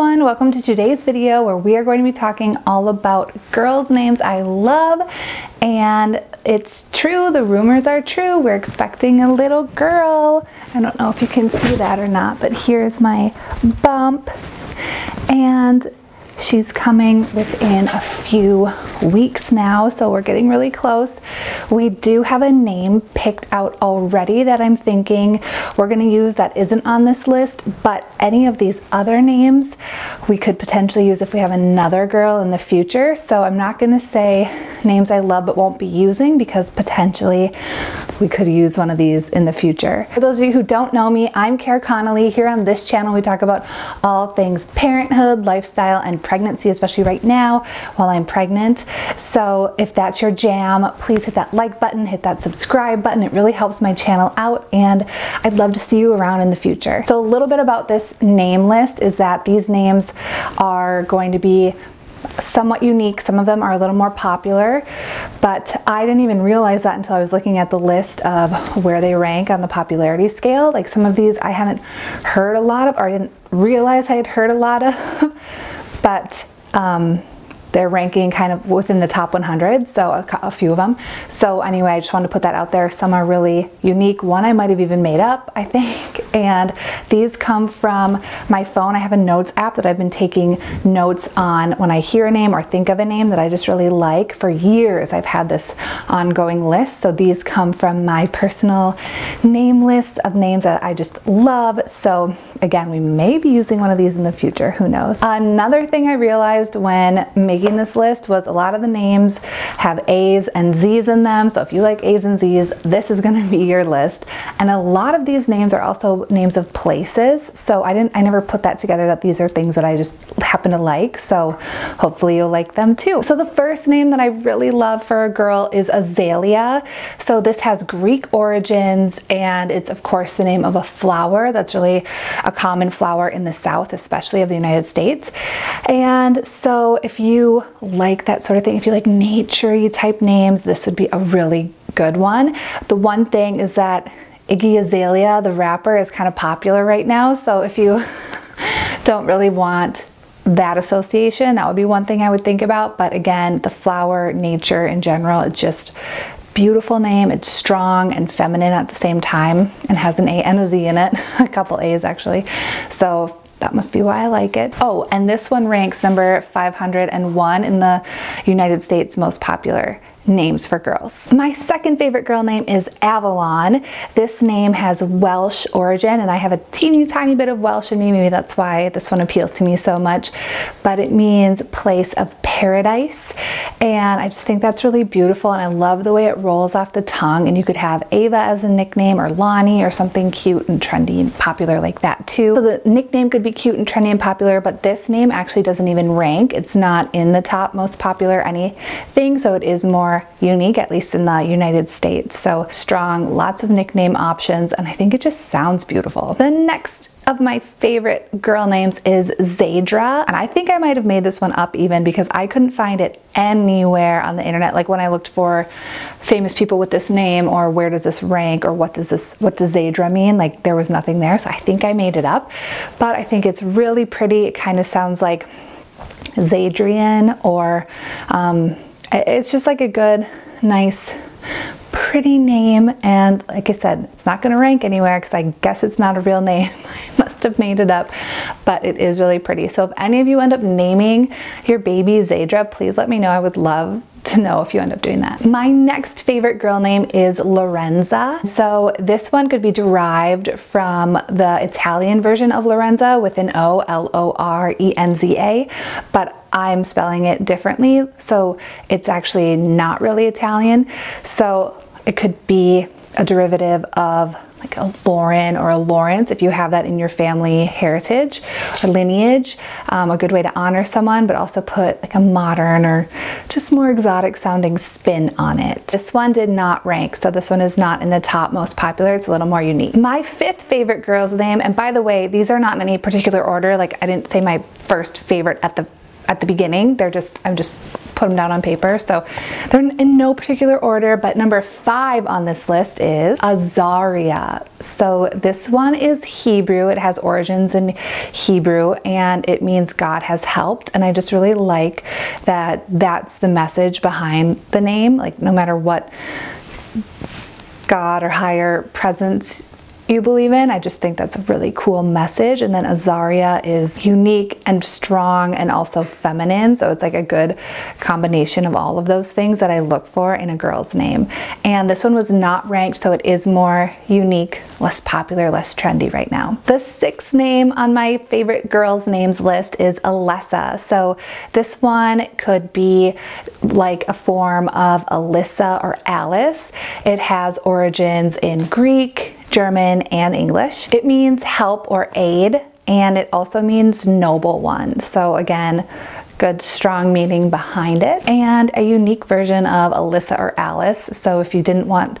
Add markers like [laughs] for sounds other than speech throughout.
everyone, welcome to today's video where we are going to be talking all about girls' names I love. And it's true, the rumors are true, we're expecting a little girl. I don't know if you can see that or not, but here's my bump. And She's coming within a few weeks now, so we're getting really close. We do have a name picked out already that I'm thinking we're gonna use that isn't on this list, but any of these other names we could potentially use if we have another girl in the future. So I'm not gonna say names I love but won't be using because potentially we could use one of these in the future. For those of you who don't know me, I'm Cara Connelly. Here on this channel, we talk about all things parenthood, lifestyle, and pregnancy, especially right now while I'm pregnant. So if that's your jam, please hit that like button, hit that subscribe button. It really helps my channel out and I'd love to see you around in the future. So a little bit about this name list is that these names are going to be somewhat unique. Some of them are a little more popular, but I didn't even realize that until I was looking at the list of where they rank on the popularity scale. Like some of these I haven't heard a lot of, or I didn't realize I had heard a lot of. [laughs] but um, they're ranking kind of within the top 100, so a, a, few of them. So anyway, I just wanted to put that out there. Some are really unique. One I might have even made up, I think. [laughs] And these come from my phone. I have a notes app that I've been taking notes on when I hear a name or think of a name that I just really like. For years, I've had this ongoing list. So these come from my personal name list of names that I just love. So again, we may be using one of these in the future. Who knows? Another thing I realized when making making this list was a lot of the names have A's and Z's in them. So if you like A's and Z's, this is gonna be your list. And a lot of these names are also names of places. So I didn't, I never put that together that these are things that I just happen to like. So hopefully you'll like them too. So the first name that I really love for a girl is Azalea. So this has Greek origins and it's of course the name of a flower that's really a common flower in the South, especially of the United States. And so if you like that sort of thing, if you like nature type names, this would be a really good one. The one thing is that Iggy Azalea, the rapper, is kind of popular right now. So if you [laughs] don't really want that association, that would be one thing I would think about. But again, the flower, nature in general, it's just beautiful name. It's strong and feminine at the same time and has an A and a Z in it, [laughs] a couple A's actually. So that must be why I like it. Oh, and this one ranks number 501 in the United States most popular names for girls. My second favorite girl name is Avalon. This name has Welsh origin and I have a teeny tiny bit of Welsh in me. Maybe that's why this one appeals to me so much, but it means place of paradise. And I just think that's really beautiful and I love the way it rolls off the tongue and you could have Ava as a nickname or Lonnie or something cute and trendy and popular like that too. So the nickname could be cute and trendy and popular, but this name actually doesn't even rank. It's not in the top most popular anything, so it is more unique, at least in the United States. So strong, lots of nickname options, and I think it just sounds beautiful. The next of my favorite girl names is Zadra. And I think I might have made this one up even because I couldn't find it anywhere on the internet. Like when I looked for famous people with this name or where does this rank or what does this, what does Zadra mean? Like there was nothing there. So I think I made it up, but I think it's really pretty. It kind of sounds like Zadrian or um, it's just like a good, nice, pretty name. And like I said, it's not going to rank anywhere because I guess it's not a real name. [laughs] I must have made it up, but it is really pretty. So if any of you end up naming your baby Zadra, please let me know. I would love to know if you end up doing that. My next favorite girl name is Lorenza. So this one could be derived from the Italian version of Lorenza with an O, L-O-R-E-N-Z-A, but I'm spelling it differently. So it's actually not really Italian. So it could be a derivative of like a Lauren or a Lawrence if you have that in your family heritage or lineage. Um, a good way to honor someone, but also put like a modern or just more exotic sounding spin on it. This one did not rank, so this one is not in the top most popular. It's a little more unique. My fifth favorite girl's name, and by the way, these are not in any particular order. Like I didn't say my first favorite at the at the beginning. They're just, I'm just put them down on paper. So they're in no particular order, but number five on this list is Azaria. So this one is Hebrew. It has origins in Hebrew and it means God has helped. And I just really like that that's the message behind the name. Like no matter what God or higher presence you believe in. I just think that's a really cool message. And then Azaria is unique and strong and also feminine. So it's like a good combination of all of those things that I look for in a girl's name. And this one was not ranked, so it is more unique, less popular, less trendy right now. The sixth name on my favorite girls' names list is Alessa. So this one could be like a form of Alyssa or Alice. It has origins in Greek, German, and English. It means help or aid, and it also means noble one. So again, good strong meaning behind it and a unique version of Alyssa or Alice. So if you didn't want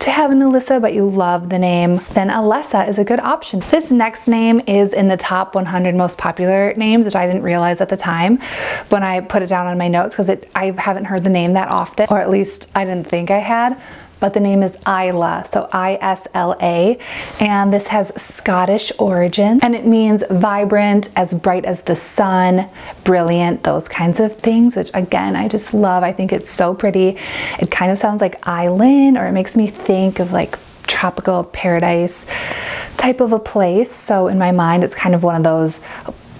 to have an Alyssa but you love the name, then Alessa is a good option. This next name is in the top 100 most popular names, which I didn't realize at the time when I put it down on my notes because I haven't heard the name that often, or at least I didn't think I had but the name is Isla, so I-S-L-A, and this has Scottish origin, and it means vibrant, as bright as the sun, brilliant, those kinds of things, which again, I just love. I think it's so pretty. It kind of sounds like island, or it makes me think of like tropical paradise type of a place. So in my mind, it's kind of one of those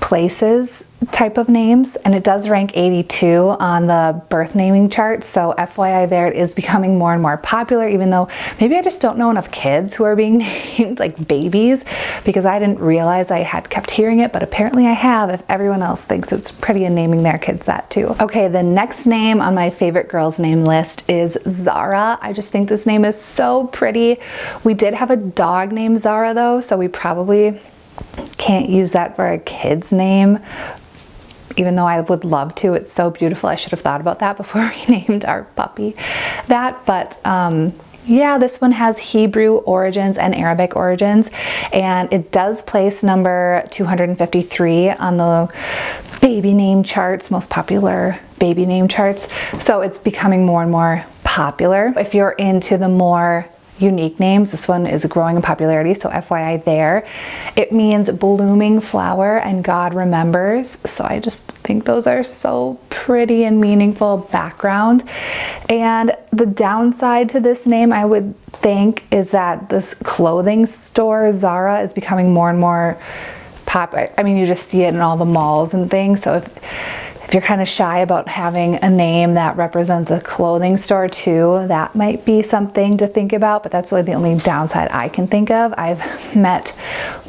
places type of names and it does rank 82 on the birth naming chart so FYI there it is becoming more and more popular even though maybe I just don't know enough kids who are being [laughs] named like babies because I didn't realize I had kept hearing it but apparently I have if everyone else thinks it's pretty in naming their kids that too. Okay the next name on my favorite girls name list is Zara. I just think this name is so pretty. We did have a dog named Zara though so we probably can't use that for a kid's name, even though I would love to. It's so beautiful. I should have thought about that before [laughs] we named our puppy that. But um, yeah, this one has Hebrew origins and Arabic origins, and it does place number 253 on the baby name charts, most popular baby name charts. So it's becoming more and more popular. If you're into the more unique names. This one is growing in popularity, so FYI there. It means blooming flower and God remembers. So I just think those are so pretty and meaningful background. And the downside to this name, I would think, is that this clothing store, Zara, is becoming more and more pop. I mean, you just see it in all the malls and things. So if if you're kind of shy about having a name that represents a clothing store too, that might be something to think about, but that's really the only downside I can think of. I've met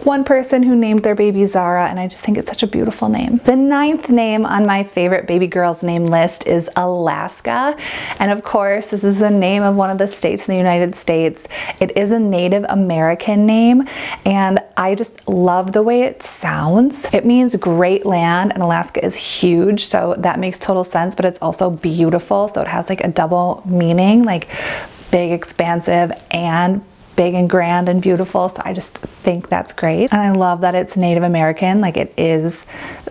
one person who named their baby Zara and I just think it's such a beautiful name. The ninth name on my favorite baby girl's name list is Alaska. And of course, this is the name of one of the states in the United States. It is a Native American name and I just love the way it sounds. It means great land and Alaska is huge so that makes total sense, but it's also beautiful. So it has like a double meaning, like big, expansive, and big and grand and beautiful. So I just think that's great. And I love that it's Native American. Like it is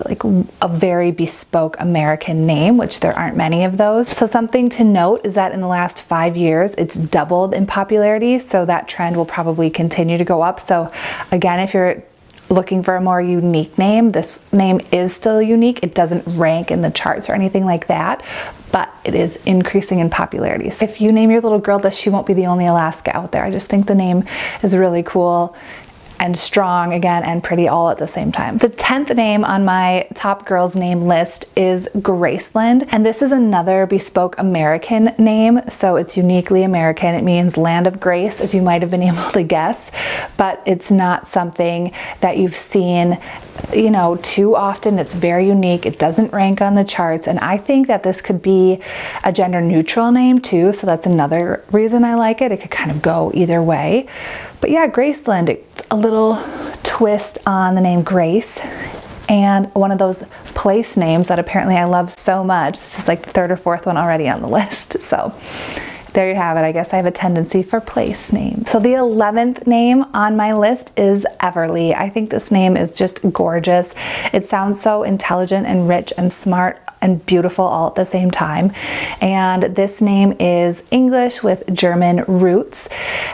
like a very bespoke American name, which there aren't many of those. So something to note is that in the last five years, it's doubled in popularity. So that trend will probably continue to go up. So again, if you're looking for a more unique name, this name is still unique. It doesn't rank in the charts or anything like that, but it is increasing in popularity. So if you name your little girl this, she won't be the only Alaska out there. I just think the name is really cool and strong again and pretty all at the same time. The 10th name on my top girls name list is Graceland and this is another bespoke American name so it's uniquely American. It means land of grace as you might have been [laughs] able to guess but it's not something that you've seen you know too often it's very unique it doesn't rank on the charts and I think that this could be a gender neutral name too so that's another reason I like it it could kind of go either way but yeah Graceland it's a little twist on the name Grace and one of those place names that apparently I love so much this is like the third or fourth one already on the [laughs] list so there you have it. I guess I have a tendency for place names. So the 11th name on my list is Everly. I think this name is just gorgeous. It sounds so intelligent and rich and smart and beautiful all at the same time. And this name is English with German roots,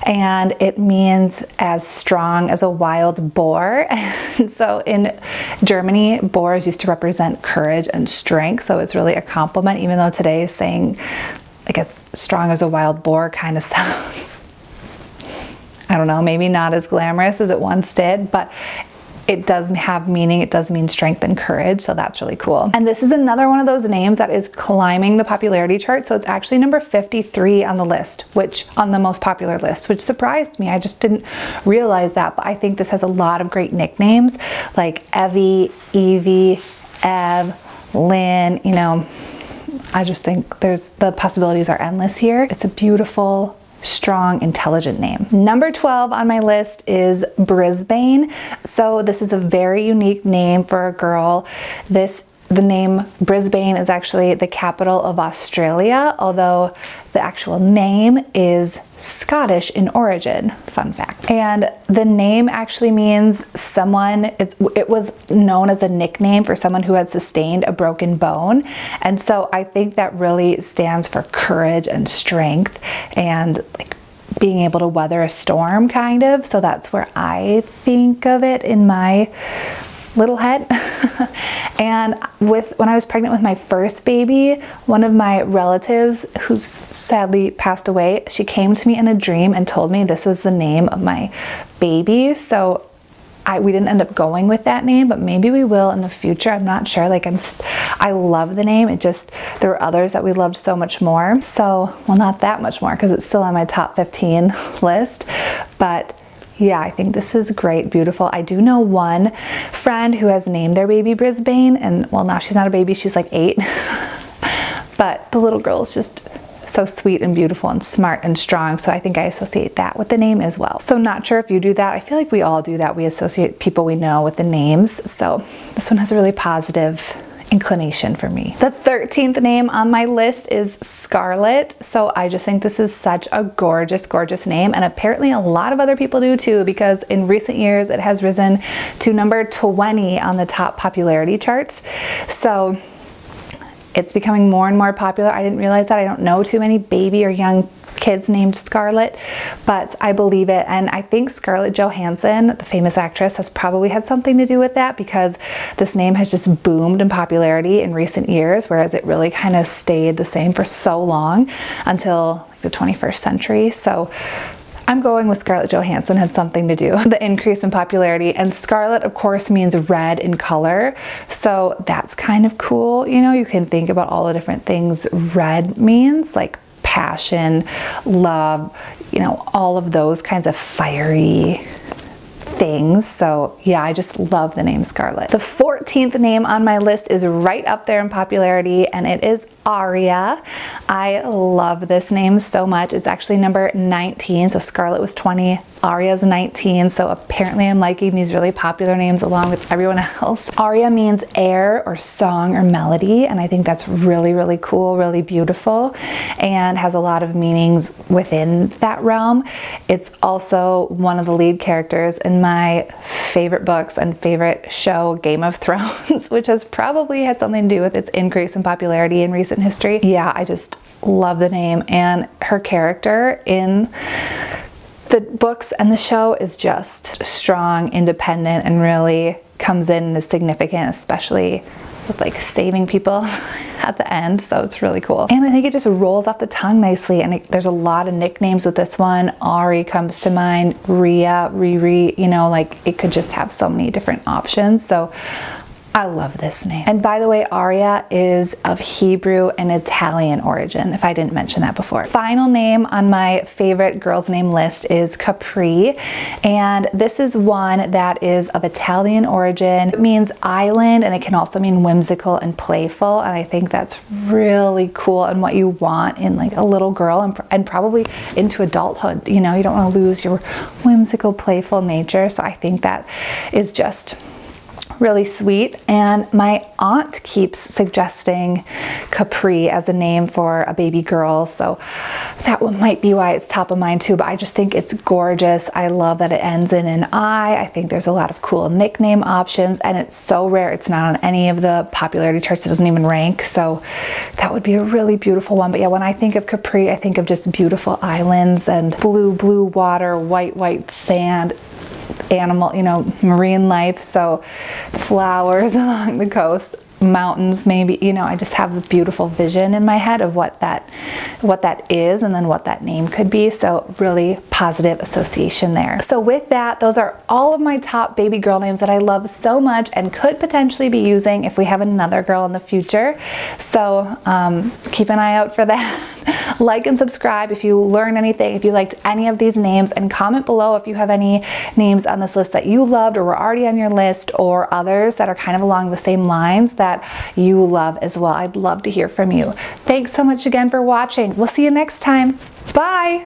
and it means as strong as a wild boar. [laughs] And so in Germany, boars used to represent courage and strength, so it's really a compliment, even though today saying, I guess, strong as a wild boar kind of [laughs] sounds I don't know, maybe not as glamorous as it once did, but it does have meaning. It does mean strength and courage. So that's really cool. And this is another one of those names that is climbing the popularity chart. So it's actually number 53 on the list, which on the most popular list, which surprised me. I just didn't realize that. But I think this has a lot of great nicknames like Evie, Evie, Ev, Lynn, you know, I just think there's the possibilities are endless here. It's a beautiful strong, intelligent name. Number 12 on my list is Brisbane. So this is a very unique name for a girl. This the name Brisbane is actually the capital of Australia, although the actual name is Scottish in origin, fun fact. And the name actually means someone, it was known as a nickname for someone who had sustained a broken bone. And so I think that really stands for courage and strength and like being able to weather a storm kind of. So that's where I think of it in my little head. [laughs] and with when I was pregnant with my first baby, one of my relatives who sadly passed away, she came to me in a dream and told me this was the name of my baby. So I, we didn't end up going with that name, but maybe we will in the future. I'm not sure. Like I'm, I love the name. It just, there were others that we loved so much more. So, well, not that much more because it's still on my top 15 [laughs] list, but yeah, I think this is great, beautiful. I do know one friend who has named their baby Brisbane, and well, now she's not a baby, she's like eight. [laughs] but the little girl is just so sweet and beautiful and smart and strong. So I think I associate that with the name as well. So not sure if you do that. I feel like we all do that. We associate people we know with the names. So this one has a really positive inclination for me. The 13th name on my list is Scarlet. So I just think this is such a gorgeous, gorgeous name. And apparently a lot of other people do too, because in recent years it has risen to number 20 on the top popularity charts. So it's becoming more and more popular. I didn't realize that. I don't know too many baby or young kids named Scarlett, but I believe it. And I think Scarlett Johansson, the famous actress, has probably had something to do with that because this name has just boomed in popularity in recent years, whereas it really kind of stayed the same for so long until the 21st century. So I'm going with Scarlett Johansson had something to do the increase in popularity and scarlet of course means red in color so that's kind of cool you know you can think about all the different things red means like passion, love, you know, all of those kinds of fiery things. So yeah, I just love the name Scarlett. The 14th name on my list is right up there in popularity and it is Aria. I love this name so much. It's actually number 19. So Scarlett was 20, Aria's 19. So apparently I'm liking these really popular names along with everyone else. Aria means air or song or melody. And I think that's really, really cool, really beautiful and has a lot of meanings within that realm. It's also one of the lead characters in my favorite books and favorite show, Game of [laughs] Thrones, which has probably had something to do with its increase in popularity in recent history. Yeah, I just love the name and her character in the books and the show is just strong, independent, and really comes in is significant, especially with like saving people [laughs] at the end. So it's really cool. And I think it just rolls off the tongue nicely. And it, there's a lot of nicknames with this one. Ari comes to mind, Ria, Riri, you know, like it could just have so many different options. So I love this name. And by the way, Aria is of Hebrew and Italian origin, if I didn't mention that before. Final name on my favorite girl's name list is Capri. And this is one that is of Italian origin. It means island and it can also mean whimsical and playful. And I think that's really cool and what you want in like a little girl and, and probably into adulthood. You know, you don't want to lose your whimsical, playful nature. So I think that is just really sweet. And my aunt keeps suggesting Capri as a name for a baby girl. So that one might be why it's top of mind too, but I just think it's gorgeous. I love that it ends in an I. I think there's a lot of cool nickname options and it's so rare. It's not on any of the popularity charts. It doesn't even rank. So that would be a really beautiful one. But yeah, when I think of Capri, I think of just beautiful islands and blue, blue water, white, white sand animal, you know, marine life. So flowers [laughs] along the coast mountains maybe you know i just have a beautiful vision in my head of what that what that is and then what that name could be. So really positive association there. So with that those are all of my top baby girl names that i love so much and could potentially be using if we have another girl in the future. So um, keep an eye out for that [laughs] [laughs] like and subscribe if you learned anything if you liked any of these names and comment below if you have any names on this list that you loved or were already on your list or others that are kind of along the same lines that you love as well. I'd love to hear from you. Thanks so much again for watching. We'll see you next time. Bye.